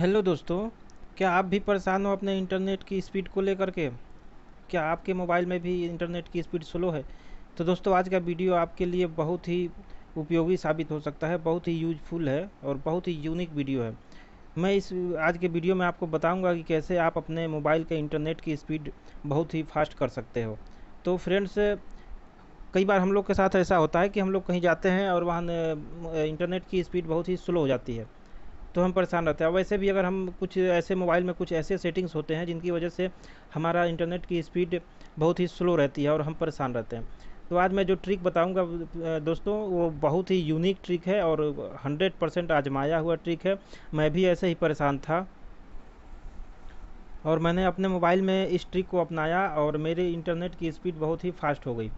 Hello दोस्तों, क्या आप भी परेशान हो अपने इंटरनेट की स्पीड को लेकर के? क्या आपके मोबाइल में भी इंटरनेट की स्पीड स्लो है? तो दोस्तों, आज का वीडियो आपके लिए बहुत ही उपयोगी साबित हो सकता है, बहुत ही यूजफुल है और बहुत ही यूनिक वीडियो है। मैं इस, आज के वीडियो में आपको बताऊँगा कि कैसे आप अपने मोबाइल के इंटरनेट की स्पीड बहुत ही फास्ट कर सकते हो। तो फ्रेंड्स कई बार हम लोग के साथ ऐसा होता है कि हम लोग कहीं जाते हैं और वहाँ इंटरनेट की स्पीड बहुत ही स्लो हो जाती है। तो हम परेशान रहते हैं। वैसे भी अगर हम कुछ ऐसे मोबाइल में कुछ ऐसे सेटिंग्स होते हैं, जिनकी वजह से हमारा इंटरनेट की स्पीड बहुत ही स्लो रहती है और हम परेशान रहते हैं। तो आज मैं जो ट्रिक बताऊँगा दोस्तों, वो बहुत ही यूनिक ट्रिक है और 100 परसेंट आजमाया हुआ ट्रिक है। मैं भी ऐसे ही परेशान था और मैंने अपने मोबाइल में इस ट्रिक को अपनाया और मेरे इंटरनेट की स्पीड बहुत ही फास्ट हो गई।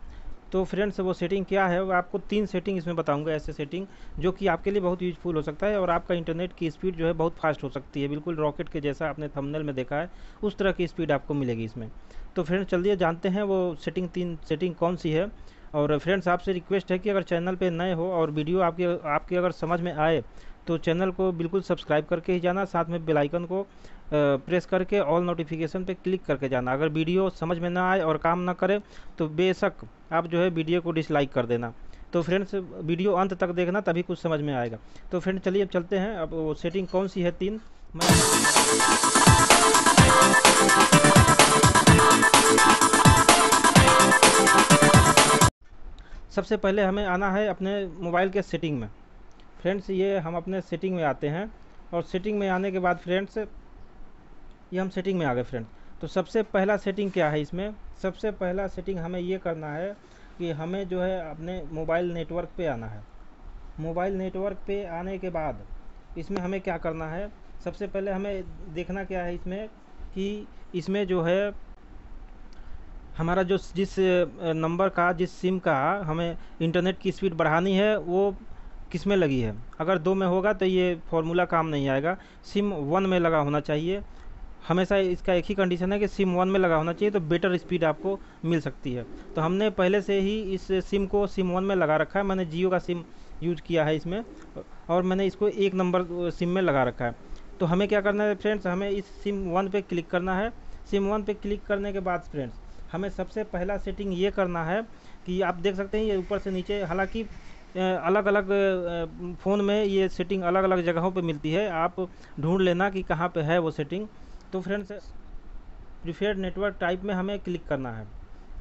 तो फ्रेंड्स वो सेटिंग क्या है? वो आपको तीन सेटिंग इसमें बताऊँगा, ऐसे सेटिंग जो कि आपके लिए बहुत यूजफुल हो सकता है और आपका इंटरनेट की स्पीड जो है बहुत फास्ट हो सकती है। बिल्कुल रॉकेट के जैसा आपने थंबनेल में देखा है, उस तरह की स्पीड आपको मिलेगी इसमें। तो फ्रेंड्स चलिए जानते हैं वो सेटिंग तीन सेटिंग कौन सी है। और फ्रेंड्स आपसे रिक्वेस्ट है कि अगर चैनल पर नए हो और वीडियो आपके आपके अगर समझ में आए तो चैनल को बिल्कुल सब्सक्राइब करके ही जाना, साथ में बेलाइकन को प्रेस करके ऑल नोटिफिकेशन पे क्लिक करके जाना। अगर वीडियो समझ में ना आए और काम ना करे तो बेशक आप जो है वीडियो को डिसलाइक कर देना। तो फ्रेंड्स वीडियो अंत तक देखना, तभी कुछ समझ में आएगा। तो फ्रेंड्स चलिए अब चलते हैं। अब वो सेटिंग कौन सी है? तीन। सबसे पहले हमें आना है अपने मोबाइल के सेटिंग में। फ्रेंड्स ये हम अपने सेटिंग में आते हैं। और सेटिंग में आने के बाद फ्रेंड्स ये हम सेटिंग में आ गए फ्रेंड तो सबसे पहला सेटिंग क्या है इसमें? सबसे पहला सेटिंग हमें ये करना है कि हमें जो है अपने मोबाइल नेटवर्क पे आना है। मोबाइल नेटवर्क पे आने के बाद इसमें हमें क्या करना है? सबसे पहले हमें देखना क्या है इसमें कि इसमें जो है हमारा जो जिस नंबर का, जिस सिम का हमें इंटरनेट की स्पीड बढ़ानी है, वो किसमें लगी है? अगर दो में होगा तो ये फॉर्मूला काम नहीं आएगा। सिम वन में लगा होना चाहिए। हमेशा इसका एक ही कंडीशन है कि सिम वन में लगा होना चाहिए तो बेटर स्पीड आपको मिल सकती है। तो हमने पहले से ही इस सिम को सिम वन में लगा रखा है। मैंने जियो का सिम यूज़ किया है इसमें और मैंने इसको एक नंबर सिम में लगा रखा है। तो हमें क्या करना है फ्रेंड्स हमें इस सिम वन पे क्लिक करना है। सिम वन पे क्लिक करने के बाद फ्रेंड्स हमें सबसे पहला सेटिंग ये करना है कि आप देख सकते हैं ये ऊपर से नीचे, हालाँकि अलग अलग फ़ोन में ये सेटिंग अलग अलग जगहों पे मिलती है। आप ढूंढ लेना कि कहाँ पे है वो सेटिंग तो फ्रेंड्स प्रीफेड नेटवर्क टाइप में हमें क्लिक करना है।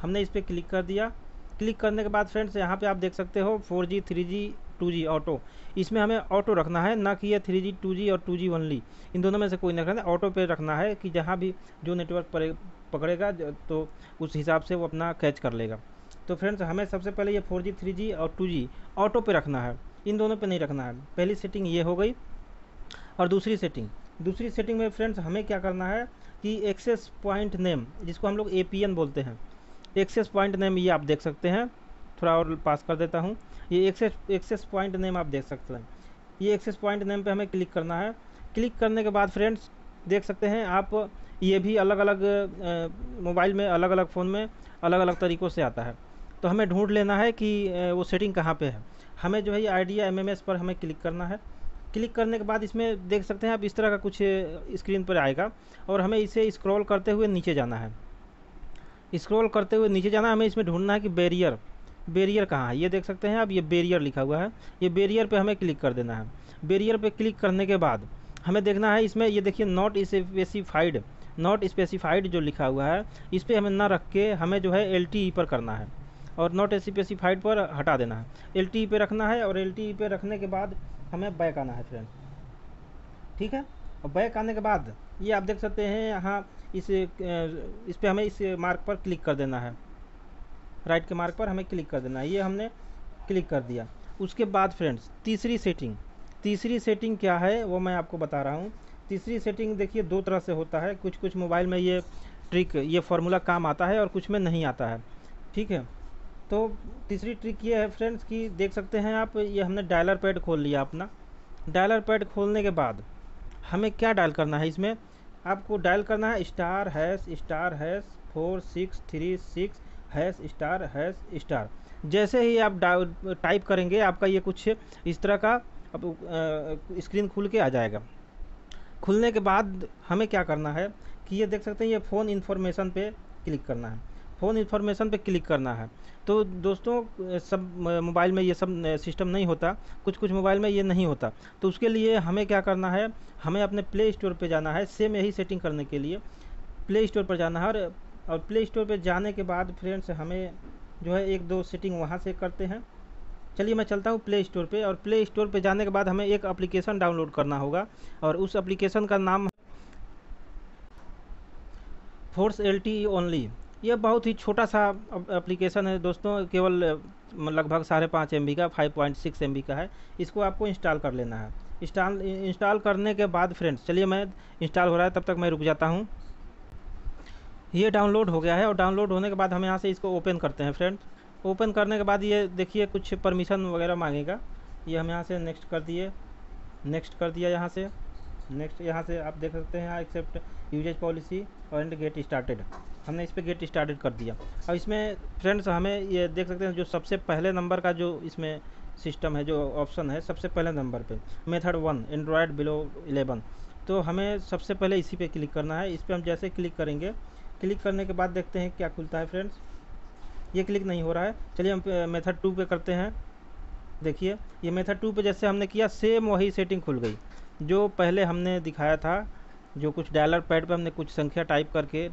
हमने इस पर क्लिक कर दिया। क्लिक करने के बाद फ्रेंड्स यहाँ पे आप देख सकते हो 4G, 3G, 2G ऑटो इसमें हमें ऑटो रखना है ना कि ये 3G, 2G और 2G ओनली इन दोनों में से कोई नहीं रखना ऑटो पे रखना है कि जहाँ भी जो नेटवर्क पकड़ेगा तो उस हिसाब से वो अपना कैच कर लेगा। तो फ्रेंड्स हमें सबसे पहले ये 4G, 3G और 2G ऑटो पे रखना है। इन दोनों पे नहीं रखना है। पहली सेटिंग ये हो गई और दूसरी सेटिंग दूसरी सेटिंग में फ्रेंड्स हमें क्या करना है कि एक्सेस पॉइंट नेम जिसको हम लोग एपीएन बोलते हैं। एक्सेस पॉइंट नेम ये आप देख सकते हैं। थोड़ा और पास कर देता हूँ। ये एक्सेस एक्सेस पॉइंट नेम आप देख सकते हैं। ये एक्सेस पॉइंट नेम पे हमें क्लिक करना है। क्लिक करने के बाद फ्रेंड्स देख सकते हैं आप, ये भी अलग अलग मोबाइल में अलग अलग फ़ोन में अलग अलग तरीक़ों से आता है। तो हमें ढूंढ लेना है कि वो सेटिंग कहाँ पे है। हमें जो है ये आइडिया एम पर हमें क्लिक करना है। क्लिक करने के बाद इसमें देख सकते हैं आप इस तरह का कुछ स्क्रीन पर आएगा और हमें इसे स्क्रॉल करते हुए नीचे जाना है। स्क्रॉल करते हुए नीचे जाना हमें इसमें ढूंढना है कि बैरियर बैरियर कहाँ है। ये देख सकते हैं आप, ये बैरियर लिखा हुआ है। ये बैरियर पे हमें क्लिक कर देना है। बैरियर पे क्लिक करने के बाद हमें देखना है इसमें, ये देखिए, नॉट स्पेसिफाइड नॉट स्पेसिफाइड जो लिखा हुआ है, इस पर हमें ना रख के हमें जो है एलटीई पर करना है और नॉट स्पेसिफाइड पर हटा देना है। एल पे रखना है और एल पे रखने के बाद हमें बैक आना है फ्रेंड ठीक है? और बैक आने के बाद, ये आप देख सकते हैं, यहाँ इस इस पर हमें इस मार्क पर क्लिक कर देना है। राइट के मार्क पर हमें क्लिक कर देना है। ये हमने क्लिक कर दिया। उसके बाद फ्रेंड्स तीसरी सेटिंग तीसरी सेटिंग क्या है, वो मैं आपको बता रहा हूँ। तीसरी सेटिंग देखिए, दो तरह से होता है। कुछ कुछ मोबाइल में ये ट्रिक ये फार्मूला काम आता है और कुछ में नहीं आता है। ठीक है? तो तीसरी ट्रिक ये है फ्रेंड्स कि, देख सकते हैं आप, ये हमने डायलर पैड खोल लिया अपना। डायलर पैड खोलने के बाद हमें क्या डायल करना है इसमें? आपको डायल करना है star hash star hash four six three six hash star hash star जैसे ही आप टाइप करेंगे, आपका ये कुछ इस तरह का, अब स्क्रीन खुल के आ जाएगा। खुलने के बाद हमें क्या करना है कि ये देख सकते हैं, ये फ़ोन इन्फॉर्मेशन पे क्लिक करना है। फ़ोन इन्फॉर्मेशन पे क्लिक करना है। तो दोस्तों सब मोबाइल में ये सब सिस्टम नहीं होता कुछ कुछ मोबाइल में ये नहीं होता। तो उसके लिए हमें क्या करना है, हमें अपने प्ले स्टोर पर जाना है, सेम यही सेटिंग करने के लिए। प्ले स्टोर पर जाना है और प्ले स्टोर पर जाने के बाद फ्रेंड्स हमें जो है एक दो सेटिंग वहाँ से करते हैं। चलिए मैं चलता हूँ प्ले स्टोर पे और प्ले स्टोर पे जाने के बाद हमें एक एप्लीकेशन डाउनलोड करना होगा और उस एप्लीकेशन का नाम फोर्स एल टी ओनली। यह बहुत ही छोटा सा एप्लीकेशन है दोस्तों, केवल लगभग साढ़े पाँच एम का फाइव पॉइंट सिक्स एम का है। इसको आपको इंस्टॉल कर लेना है। इंस्टॉल इंस्टॉल करने के बाद फ्रेंड्स चलिए मैं इंस्टॉल हो रहा है, तब तक मैं रुक जाता हूँ। ये डाउनलोड हो गया है और डाउनलोड होने के बाद हम यहाँ से इसको ओपन करते हैं फ्रेंड्स ओपन करने के बाद ये देखिए कुछ परमिशन वगैरह मांगेगा। ये हम यहाँ से नेक्स्ट कर दिए। नेक्स्ट कर दिया यहाँ से। नेक्स्ट यहाँ से आप देख सकते हैं accept usage policy and get started हमने इस पर गेट स्टार्टेड कर दिया। अब इसमें फ्रेंड्स हमें ये देख सकते हैं जो सबसे पहले नंबर का जो इसमें सिस्टम है, जो ऑप्शन है, सबसे पहले नंबर पे। Method one Android below eleven तो हमें सबसे पहले इसी पे क्लिक करना है। इस पर हम जैसे क्लिक करेंगे क्लिक करने के बाद देखते हैं क्या खुलता है फ्रेंड्स ये क्लिक नहीं हो रहा है। चलिए हम मेथड टू पे करते हैं। देखिए, ये मेथड टू पे जैसे हमने किया सेम वही सेटिंग खुल गई। जो पहले हमने दिखाया था जो कुछ डायलर पैड पे हमने कुछ संख्या टाइप करके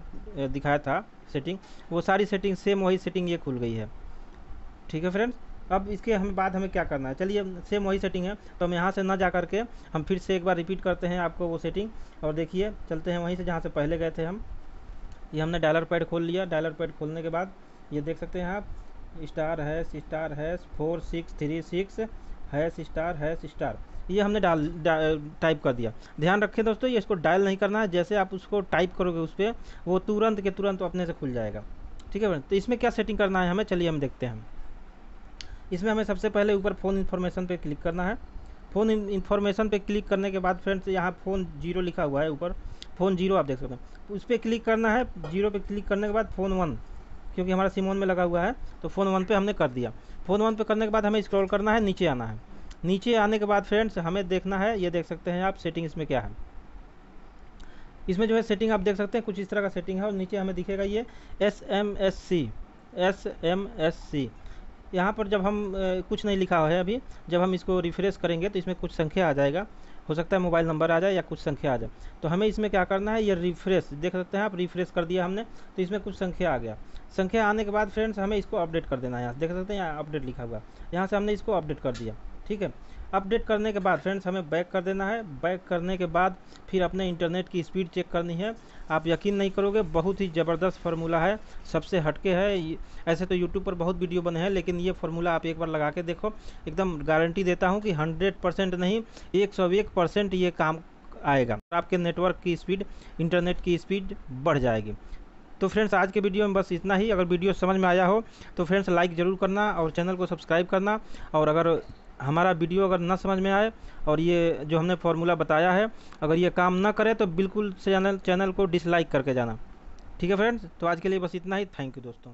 दिखाया था सेटिंग वो सारी सेटिंग सेम वही सेटिंग ये खुल गई है। ठीक है फ्रेंड्स अब इसके हमें बाद हमें क्या करना है? चलिए सेम वही सेटिंग है। तो हम यहाँ से ना जा करके हम फिर से एक बार रिपीट करते हैं आपको वो सेटिंग और देखिए, चलते हैं वहीं से जहाँ से पहले गए थे हम। ये हमने डायलर पैड खोल लिया। डायलर पैड खोलने के बाद ये देख सकते हैं आप। Star hash star hash four six three six hash star hash star ये हमने डाल डा, टाइप कर दिया। ध्यान रखें दोस्तों ये इसको डायल नहीं करना है। जैसे आप उसको टाइप करोगे उस पर वो तुरंत के तुरंत अपने से खुल जाएगा। ठीक है तो इसमें क्या सेटिंग करना है हमें? चलिए हम देखते हैं। इसमें हमें सबसे पहले ऊपर फ़ोन इन्फॉर्मेशन पे क्लिक करना है। फ़ोन इन्फॉर्मेशन पे क्लिक करने के बाद फ्रेंड्स यहाँ फ़ोन ज़ीरो लिखा हुआ है ऊपर। फ़ोन ज़ीरो आप देख सकते हैं। उस पर क्लिक करना है। ज़ीरो पे क्लिक करने के बाद फ़ोन वन क्योंकि हमारा सिमोन में लगा हुआ है तो फ़ोन वन पे हमने कर दिया। फ़ोन वन पे करने के बाद हमें स्क्रॉल करना है नीचे आना है। नीचे आने के बाद फ्रेंड्स, हमें देखना है, ये देख सकते हैं आप सेटिंग इसमें क्या है। इसमें जो है सेटिंग आप देख सकते हैं, कुछ इस तरह का सेटिंग है और नीचे हमें दिखेगा ये S M S C S M S C यहाँ पर जब हम कुछ नहीं लिखा हुआ है अभी, जब हम इसको रिफ्रेश करेंगे तो इसमें कुछ संख्या आ जाएगा। हो सकता है मोबाइल नंबर आ जाए या कुछ संख्या आ जाए। तो हमें इसमें क्या करना है, ये रिफ्रेश देख सकते हैं आप रिफ्रेश कर दिया हमने तो इसमें कुछ संख्या आ गया। संख्या आने के बाद फ्रेंड्स, हमें इसको अपडेट कर देना है यहाँ देख सकते हैं, यहाँ अपडेट लिखा हुआ यहाँ से हमने इसको अपडेट कर दिया। ठीक है। अपडेट करने के बाद फ्रेंड्स हमें बैक कर देना है। बैक करने के बाद फिर अपने इंटरनेट की स्पीड चेक करनी है। आप यकीन नहीं करोगे, बहुत ही ज़बरदस्त फार्मूला है, सबसे हटके है। ऐसे तो यूट्यूब पर बहुत वीडियो बने हैं, लेकिन ये फार्मूला आप एक बार लगा के देखो। एकदम गारंटी देता हूँ कि हंड्रेड परसेंट नहीं, एक सौ एक परसेंट ये काम आएगा। आपके नेटवर्क की स्पीड, इंटरनेट की स्पीड बढ़ जाएगी। तो फ्रेंड्स, आज के वीडियो में बस इतना ही। अगर वीडियो समझ में आया हो तो फ्रेंड्स, लाइक ज़रूर करना और चैनल को सब्सक्राइब करना। और अगर हमारा वीडियो अगर ना समझ में आए और ये जो हमने फार्मूला बताया है, अगर ये काम ना करे तो बिल्कुल चैनल चैनल को डिसलाइक करके जाना। ठीक है फ्रेंड्स तो आज के लिए बस इतना ही। थैंक यू दोस्तों।